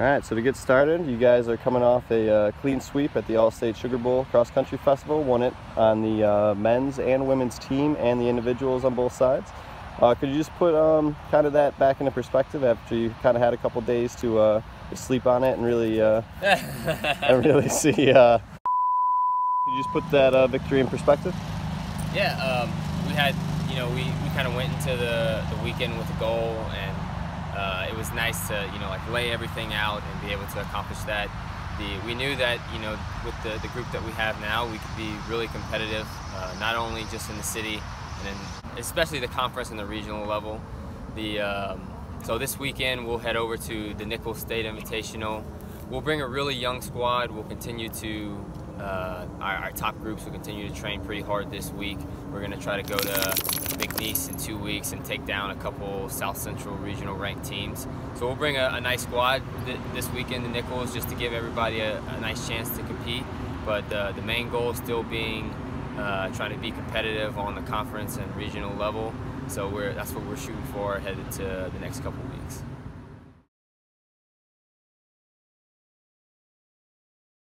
All right, so to get started, you guys are coming off a uh, clean sweep at the Allstate Sugar Bowl Cross Country Festival. Won it on the uh, men's and women's team and the individuals on both sides. Uh, could you just put um, kind of that back into perspective after you kind of had a couple days to uh, sleep on it and really, uh, and really see? Uh, could you just put that victory in perspective? Yeah, um, we had, you know, we, we kind of went into the, the weekend with a goal and uh, it was nice to you know like lay everything out and be able to accomplish that. The, we knew that you know with the, the group that we have now, we could be really competitive, uh, not only just in the city, and then especially the conference and the regional level. The um, so this weekend we'll head over to the Nicholls State Invitational. We'll bring a really young squad. We'll continue to uh, our, our, top groups will continue to train pretty hard this week. We're going to try to go to McNeese in two weeks and take down a couple South Central regional ranked teams. So we'll bring a, a nice squad th this weekend to Nicholls just to give everybody a, a nice chance to compete. But uh, the main goal still being uh, trying to be competitive on the conference and regional level. So that's what we're shooting for headed to the next couple weeks.